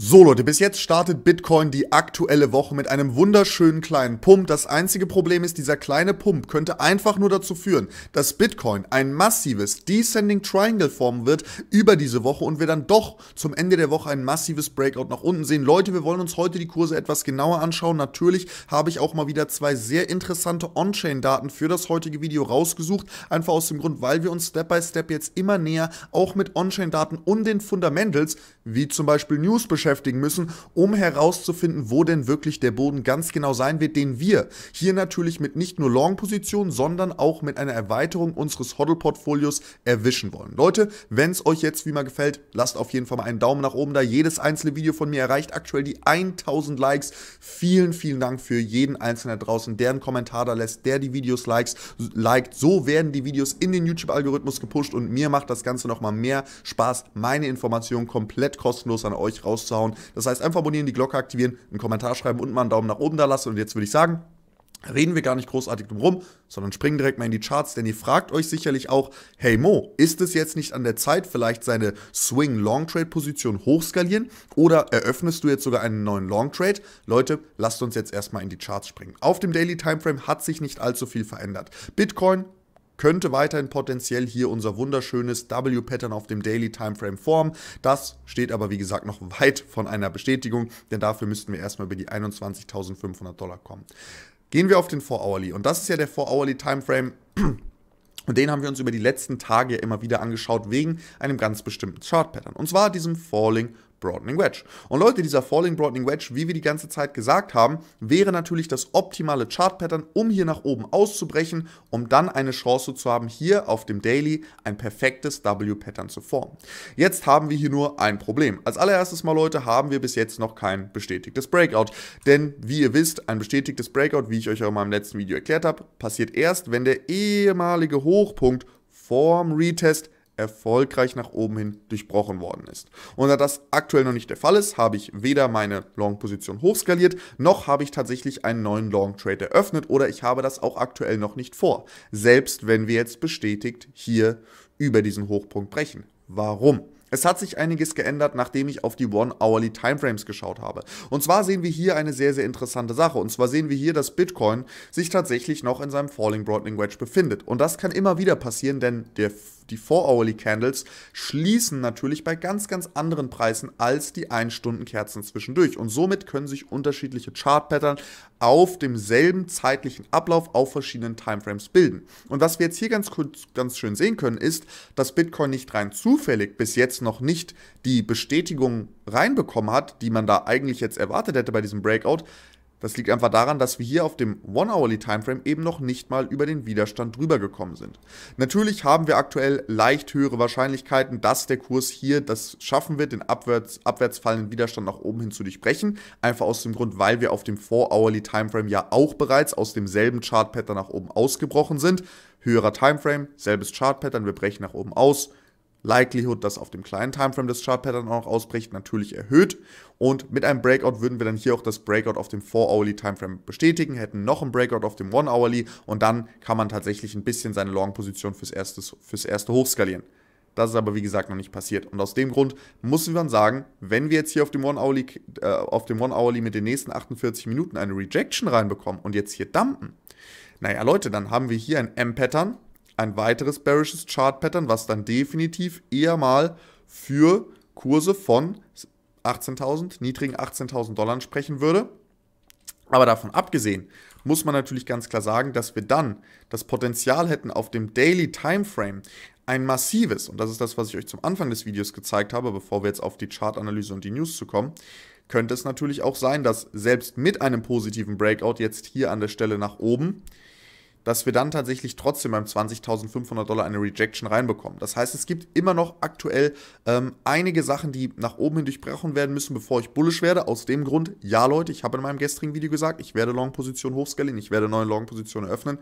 So Leute, bis jetzt startet Bitcoin die aktuelle Woche mit einem wunderschönen kleinen Pump. Das einzige Problem ist, dieser kleine Pump könnte einfach nur dazu führen, dass Bitcoin ein massives Descending Triangle formen wird über diese Woche und wir dann doch zum Ende der Woche ein massives Breakout nach unten sehen. Leute, wir wollen uns heute die Kurse etwas genauer anschauen. Natürlich habe ich auch mal wieder zwei sehr interessante On-Chain-Daten für das heutige Video rausgesucht. Einfach aus dem Grund, weil wir uns Step by Step jetzt immer näher auch mit On-Chain-Daten und den Fundamentals, wie zum Beispiel News beschäftigen beschäftigen müssen, um herauszufinden, wo denn wirklich der Boden ganz genau sein wird, den wir hier natürlich mit nicht nur Long-Positionen, sondern auch mit einer Erweiterung unseres Hodl-Portfolios erwischen wollen. Leute, wenn es euch jetzt wie mal gefällt, lasst auf jeden Fall mal einen Daumen nach oben da. Jedes einzelne Video von mir erreicht aktuell die 1000 Likes. Vielen, vielen Dank für jeden Einzelnen da draußen, der einen Kommentar da lässt, der die Videos likes, liked. So werden die Videos in den YouTube-Algorithmus gepusht und mir macht das Ganze nochmal mehr Spaß, meine Informationen komplett kostenlos an euch rauszuhauen rauszuhauen. Das heißt, einfach abonnieren, die Glocke aktivieren, einen Kommentar schreiben und mal einen Daumen nach oben da lassen. Und jetzt würde ich sagen, reden wir gar nicht großartig drum rum, sondern springen direkt mal in die Charts, denn ihr fragt euch sicherlich auch, hey Mo, ist es jetzt nicht an der Zeit, vielleicht seine Swing Long Trade Position hochskalieren oder eröffnest du jetzt sogar einen neuen Long Trade? Leute, lasst uns jetzt erstmal in die Charts springen. Auf dem Daily Timeframe hat sich nicht allzu viel verändert. Bitcoin könnte weiterhin potenziell hier unser wunderschönes W-Pattern auf dem Daily Timeframe formen. Das steht aber, wie gesagt, noch weit von einer Bestätigung, denn dafür müssten wir erstmal über die 21.500 Dollar kommen. Gehen wir auf den 4-Hourly und das ist ja der 4-Hourly Timeframe. Und den haben wir uns über die letzten Tage immer wieder angeschaut, wegen einem ganz bestimmten Chart-Pattern. Und zwar diesem Falling Broadening Wedge. Und Leute, dieser Falling Broadening Wedge, wie wir die ganze Zeit gesagt haben, wäre natürlich das optimale Chart-Pattern, um hier nach oben auszubrechen, um dann eine Chance zu haben, hier auf dem Daily ein perfektes W-Pattern zu formen. Jetzt haben wir hier nur ein Problem. Als allererstes mal, Leute, haben wir bis jetzt noch kein bestätigtes Breakout. Denn, wie ihr wisst, ein bestätigtes Breakout, wie ich euch auch in meinem letzten Video erklärt habe, passiert erst, wenn der ehemalige Hochpunkt vorm Retest erfolgreich nach oben hin durchbrochen worden ist. Und da das aktuell noch nicht der Fall ist, habe ich weder meine Long-Position hochskaliert, noch habe ich tatsächlich einen neuen Long-Trade eröffnet oder ich habe das auch aktuell noch nicht vor. Selbst wenn wir jetzt bestätigt hier über diesen Hochpunkt brechen. Warum? Es hat sich einiges geändert, nachdem ich auf die One-Hourly Timeframes geschaut habe. Und zwar sehen wir hier eine sehr, sehr interessante Sache. Und zwar sehen wir hier, dass Bitcoin sich tatsächlich noch in seinem Falling Broadening Wedge befindet. Und das kann immer wieder passieren, denn der die 4-Hourly Candles schließen natürlich bei ganz, ganz anderen Preisen als die 1-Stunden-Kerzen zwischendurch. Und somit können sich unterschiedliche Chart-Pattern auf demselben zeitlichen Ablauf auf verschiedenen Timeframes bilden. Und was wir jetzt hier ganz, ganz schön sehen können, ist, dass Bitcoin nicht rein zufällig bis jetzt noch nicht die Bestätigung reinbekommen hat, die man da eigentlich jetzt erwartet hätte bei diesem Breakout, das liegt einfach daran, dass wir hier auf dem One-Hourly Timeframe eben noch nicht mal über den Widerstand drüber gekommen sind. Natürlich haben wir aktuell leicht höhere Wahrscheinlichkeiten, dass der Kurs hier das schaffen wird, den abwärts, abwärts fallenden Widerstand nach oben hin zu durchbrechen. Einfach aus dem Grund, weil wir auf dem 4-Hourly Timeframe ja auch bereits aus demselben Chart-Pattern nach oben ausgebrochen sind. Höherer Timeframe, selbes Chart-Pattern, wir brechen nach oben aus. Likelihood, dass auf dem kleinen Timeframe das Chart-Pattern auch ausbricht, natürlich erhöht. Und mit einem Breakout würden wir dann hier auch das Breakout auf dem 4-Hourly Timeframe bestätigen, hätten noch ein Breakout auf dem 1-Hourly und dann kann man tatsächlich ein bisschen seine Long-Position fürs erste, fürs erste hochskalieren. Das ist aber wie gesagt noch nicht passiert. Und aus dem Grund muss man sagen, wenn wir jetzt hier auf dem One-Hourly äh, mit den nächsten 48 Minuten eine Rejection reinbekommen und jetzt hier dumpen, naja Leute, dann haben wir hier ein M-Pattern, ein weiteres bearishes Chart Pattern, was dann definitiv eher mal für Kurse von 18.000, niedrigen 18.000 Dollar sprechen würde. Aber davon abgesehen muss man natürlich ganz klar sagen, dass wir dann das Potenzial hätten, auf dem Daily Timeframe ein massives, und das ist das, was ich euch zum Anfang des Videos gezeigt habe, bevor wir jetzt auf die Chartanalyse und die News zu kommen, könnte es natürlich auch sein, dass selbst mit einem positiven Breakout jetzt hier an der Stelle nach oben dass wir dann tatsächlich trotzdem beim 20.500 Dollar eine Rejection reinbekommen. Das heißt, es gibt immer noch aktuell ähm, einige Sachen, die nach oben hin durchbrochen werden müssen, bevor ich bullish werde. Aus dem Grund, ja Leute, ich habe in meinem gestrigen Video gesagt, ich werde Long-Position hochskalieren, ich werde neue Long-Positionen eröffnen.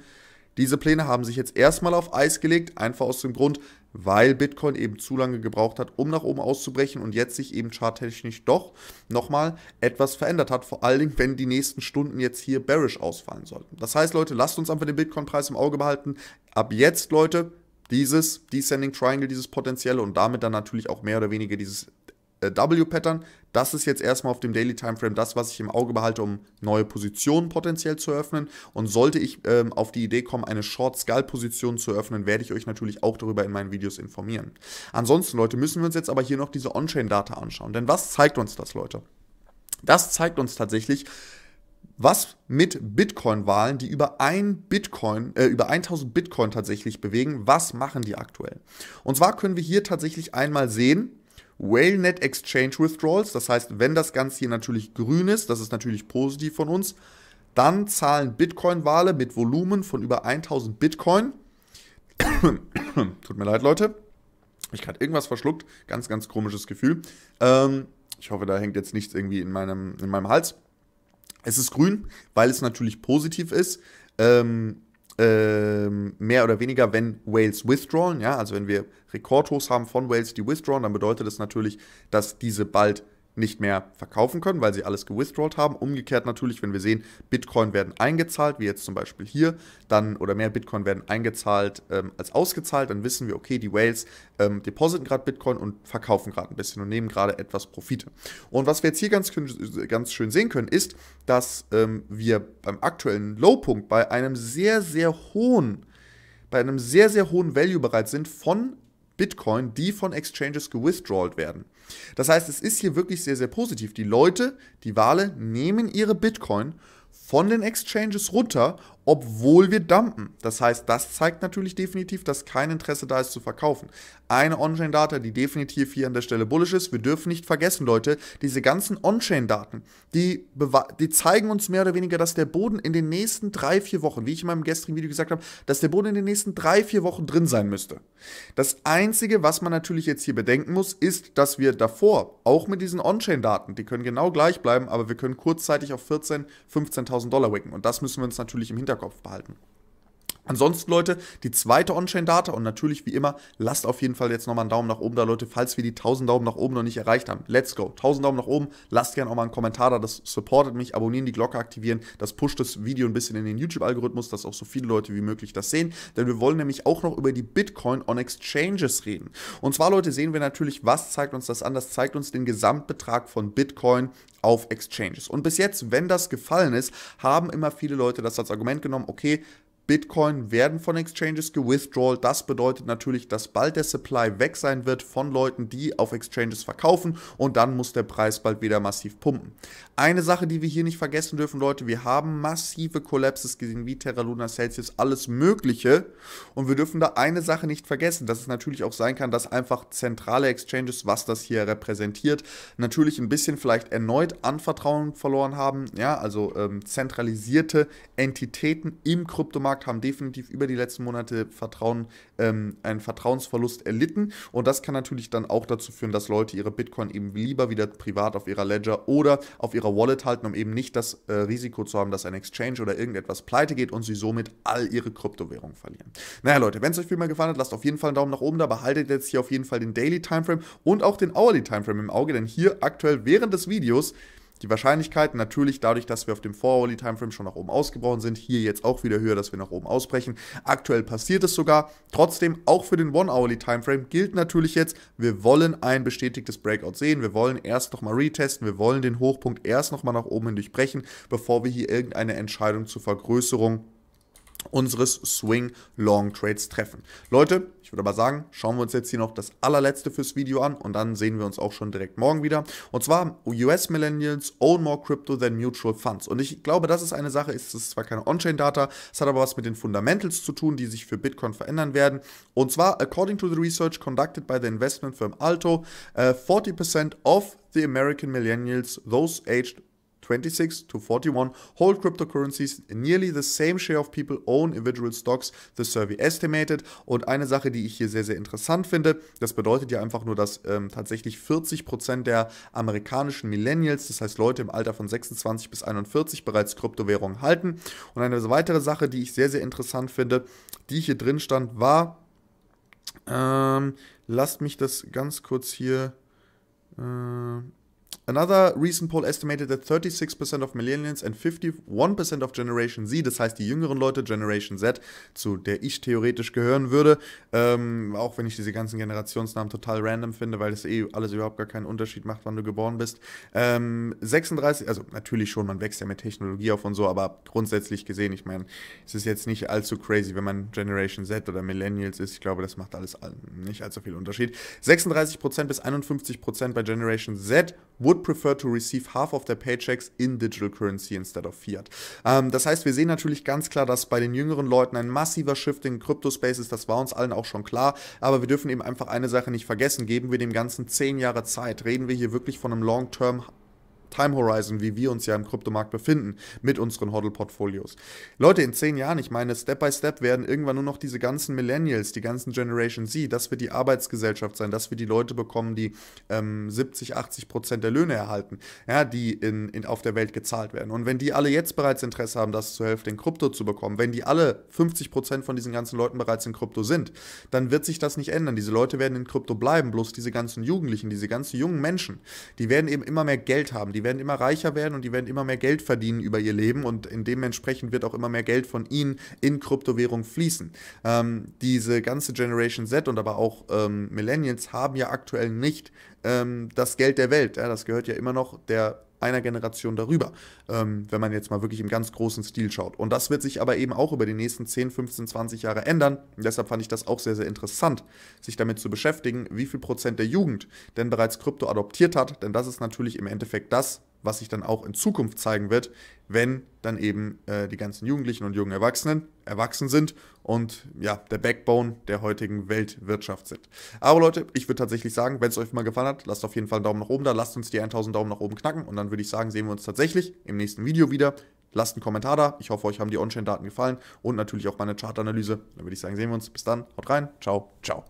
Diese Pläne haben sich jetzt erstmal auf Eis gelegt, einfach aus dem Grund, weil Bitcoin eben zu lange gebraucht hat, um nach oben auszubrechen und jetzt sich eben charttechnisch doch nochmal etwas verändert hat, vor allen Dingen, wenn die nächsten Stunden jetzt hier bearish ausfallen sollten. Das heißt, Leute, lasst uns einfach den Bitcoin-Preis im Auge behalten. Ab jetzt, Leute, dieses Descending Triangle, dieses potenzielle und damit dann natürlich auch mehr oder weniger dieses W-Pattern. Das ist jetzt erstmal auf dem Daily Timeframe das, was ich im Auge behalte, um neue Positionen potenziell zu öffnen. Und sollte ich ähm, auf die Idee kommen, eine Short-Skull-Position zu öffnen, werde ich euch natürlich auch darüber in meinen Videos informieren. Ansonsten, Leute, müssen wir uns jetzt aber hier noch diese On-Chain-Data anschauen. Denn was zeigt uns das, Leute? Das zeigt uns tatsächlich, was mit Bitcoin-Wahlen, die über ein Bitcoin, äh, über 1000 Bitcoin tatsächlich bewegen, was machen die aktuell? Und zwar können wir hier tatsächlich einmal sehen, WhaleNet Exchange Withdrawals, das heißt, wenn das Ganze hier natürlich grün ist, das ist natürlich positiv von uns, dann zahlen Bitcoin-Wale mit Volumen von über 1000 Bitcoin. Tut mir leid, Leute. Ich gerade irgendwas verschluckt. Ganz, ganz komisches Gefühl. Ähm, ich hoffe, da hängt jetzt nichts irgendwie in meinem, in meinem Hals. Es ist grün, weil es natürlich positiv ist. Ähm, mehr oder weniger, wenn Whales withdrawn, ja, also wenn wir Rekordhochs haben von Whales, die withdrawn, dann bedeutet das natürlich, dass diese bald nicht mehr verkaufen können, weil sie alles gewithdrawt haben. Umgekehrt natürlich, wenn wir sehen, Bitcoin werden eingezahlt, wie jetzt zum Beispiel hier, dann oder mehr Bitcoin werden eingezahlt ähm, als ausgezahlt, dann wissen wir, okay, die Whales ähm, depositen gerade Bitcoin und verkaufen gerade ein bisschen und nehmen gerade etwas Profite. Und was wir jetzt hier ganz, ganz schön sehen können, ist, dass ähm, wir beim aktuellen Lowpunkt bei einem sehr, sehr hohen, bei einem sehr, sehr hohen Value bereits sind von Bitcoin, die von Exchanges gewithdrawt werden. Das heißt, es ist hier wirklich sehr, sehr positiv. Die Leute, die Wale, nehmen ihre Bitcoin von den Exchanges runter obwohl wir dumpen. Das heißt, das zeigt natürlich definitiv, dass kein Interesse da ist zu verkaufen. Eine On-Chain-Data, die definitiv hier an der Stelle bullish ist. Wir dürfen nicht vergessen, Leute, diese ganzen On-Chain-Daten, die, die zeigen uns mehr oder weniger, dass der Boden in den nächsten drei, vier Wochen, wie ich in meinem gestrigen Video gesagt habe, dass der Boden in den nächsten drei, vier Wochen drin sein müsste. Das Einzige, was man natürlich jetzt hier bedenken muss, ist, dass wir davor, auch mit diesen On-Chain-Daten, die können genau gleich bleiben, aber wir können kurzzeitig auf 14.000, 15.000 Dollar wicken. Und das müssen wir uns natürlich im Hintergrund Hinterkopf behalten. Ansonsten, Leute, die zweite On-Chain-Data und natürlich wie immer, lasst auf jeden Fall jetzt nochmal einen Daumen nach oben da, Leute, falls wir die 1000 Daumen nach oben noch nicht erreicht haben. Let's go. 1000 Daumen nach oben, lasst gerne auch mal einen Kommentar da, das supportet mich, abonnieren, die Glocke aktivieren, das pusht das Video ein bisschen in den YouTube-Algorithmus, dass auch so viele Leute wie möglich das sehen, denn wir wollen nämlich auch noch über die Bitcoin on Exchanges reden. Und zwar, Leute, sehen wir natürlich, was zeigt uns das an? Das zeigt uns den Gesamtbetrag von Bitcoin auf Exchanges. Und bis jetzt, wenn das gefallen ist, haben immer viele Leute das als Argument genommen, okay, Bitcoin werden von Exchanges gewithdrawt. Das bedeutet natürlich, dass bald der Supply weg sein wird von Leuten, die auf Exchanges verkaufen und dann muss der Preis bald wieder massiv pumpen. Eine Sache, die wir hier nicht vergessen dürfen, Leute, wir haben massive Collapses gesehen, wie Terra Luna, Celsius, alles Mögliche und wir dürfen da eine Sache nicht vergessen, dass es natürlich auch sein kann, dass einfach zentrale Exchanges, was das hier repräsentiert, natürlich ein bisschen vielleicht erneut Anvertrauen verloren haben, ja, also ähm, zentralisierte Entitäten im Kryptomarkt Markt haben definitiv über die letzten Monate Vertrauen, ähm, einen Vertrauensverlust erlitten. Und das kann natürlich dann auch dazu führen, dass Leute ihre Bitcoin eben lieber wieder privat auf ihrer Ledger oder auf ihrer Wallet halten, um eben nicht das äh, Risiko zu haben, dass ein Exchange oder irgendetwas pleite geht und sie somit all ihre Kryptowährungen verlieren. Naja, Leute, wenn es euch viel mehr gefallen hat, lasst auf jeden Fall einen Daumen nach oben da. Behaltet jetzt hier auf jeden Fall den Daily Timeframe und auch den Hourly Timeframe im Auge, denn hier aktuell während des Videos die Wahrscheinlichkeit natürlich dadurch, dass wir auf dem 4-Hourly Timeframe schon nach oben ausgebrochen sind, hier jetzt auch wieder höher, dass wir nach oben ausbrechen. Aktuell passiert es sogar. Trotzdem, auch für den 1-Hourly Timeframe gilt natürlich jetzt, wir wollen ein bestätigtes Breakout sehen. Wir wollen erst nochmal retesten. Wir wollen den Hochpunkt erst nochmal nach oben hin durchbrechen, bevor wir hier irgendeine Entscheidung zur Vergrößerung unseres Swing Long Trades treffen. Leute, ich würde aber sagen, schauen wir uns jetzt hier noch das allerletzte fürs Video an und dann sehen wir uns auch schon direkt morgen wieder. Und zwar US Millennials own more crypto than mutual funds. Und ich glaube, das ist eine Sache, ist es zwar keine On-Chain-Data, es hat aber was mit den Fundamentals zu tun, die sich für Bitcoin verändern werden. Und zwar, according to the research conducted by the investment firm Alto, uh, 40% of the American millennials, those aged 26 to 41 hold cryptocurrencies. Nearly the same share of people own individual stocks, the survey estimated. Und eine Sache, die ich hier sehr, sehr interessant finde, das bedeutet ja einfach nur, dass ähm, tatsächlich 40% der amerikanischen Millennials, das heißt Leute im Alter von 26 bis 41, bereits Kryptowährungen halten. Und eine weitere Sache, die ich sehr, sehr interessant finde, die hier drin stand, war, ähm, lasst mich das ganz kurz hier. Äh, Another recent poll estimated that 36% of millennials and 51% of Generation Z, das heißt die jüngeren Leute, Generation Z, zu der ich theoretisch gehören würde, ähm, auch wenn ich diese ganzen Generationsnamen total random finde, weil es eh alles überhaupt gar keinen Unterschied macht, wann du geboren bist. Ähm, 36, also natürlich schon, man wächst ja mit Technologie auf und so, aber grundsätzlich gesehen, ich meine, es ist jetzt nicht allzu crazy, wenn man Generation Z oder Millennials ist. Ich glaube, das macht alles nicht allzu viel Unterschied. 36% bis 51% bei Generation Z would prefer to receive half of their paychecks in digital currency instead of fiat. Ähm, das heißt, wir sehen natürlich ganz klar, dass bei den jüngeren Leuten ein massiver Shift in Crypto-Space ist. Das war uns allen auch schon klar. Aber wir dürfen eben einfach eine Sache nicht vergessen. Geben wir dem Ganzen 10 Jahre Zeit. Reden wir hier wirklich von einem Long-Term Time Horizon, wie wir uns ja im Kryptomarkt befinden, mit unseren Hodl-Portfolios. Leute, in zehn Jahren, ich meine, Step by Step werden irgendwann nur noch diese ganzen Millennials, die ganzen Generation Z, das wird die Arbeitsgesellschaft sein, dass wir die Leute bekommen, die ähm, 70, 80 Prozent der Löhne erhalten, ja, die in, in, auf der Welt gezahlt werden. Und wenn die alle jetzt bereits Interesse haben, das zur Hälfte in Krypto zu bekommen, wenn die alle 50 Prozent von diesen ganzen Leuten bereits in Krypto sind, dann wird sich das nicht ändern. Diese Leute werden in Krypto bleiben, bloß diese ganzen Jugendlichen, diese ganzen jungen Menschen, die werden eben immer mehr Geld haben, die werden immer reicher werden und die werden immer mehr Geld verdienen über ihr Leben und dementsprechend wird auch immer mehr Geld von ihnen in Kryptowährung fließen. Ähm, diese ganze Generation Z und aber auch ähm, Millennials haben ja aktuell nicht ähm, das Geld der Welt. Ja, das gehört ja immer noch der einer Generation darüber, ähm, wenn man jetzt mal wirklich im ganz großen Stil schaut. Und das wird sich aber eben auch über die nächsten 10, 15, 20 Jahre ändern. Und deshalb fand ich das auch sehr, sehr interessant, sich damit zu beschäftigen, wie viel Prozent der Jugend denn bereits Krypto adoptiert hat. Denn das ist natürlich im Endeffekt das, was sich dann auch in Zukunft zeigen wird, wenn dann eben äh, die ganzen Jugendlichen und jungen Erwachsenen erwachsen sind und ja, der Backbone der heutigen Weltwirtschaft sind. Aber Leute, ich würde tatsächlich sagen, wenn es euch mal gefallen hat, lasst auf jeden Fall einen Daumen nach oben da, lasst uns die 1000 Daumen nach oben knacken und dann würde ich sagen, sehen wir uns tatsächlich im nächsten Video wieder. Lasst einen Kommentar da. Ich hoffe, euch haben die On-Chain-Daten gefallen und natürlich auch meine Chartanalyse. Dann würde ich sagen, sehen wir uns. Bis dann. Haut rein. Ciao. Ciao.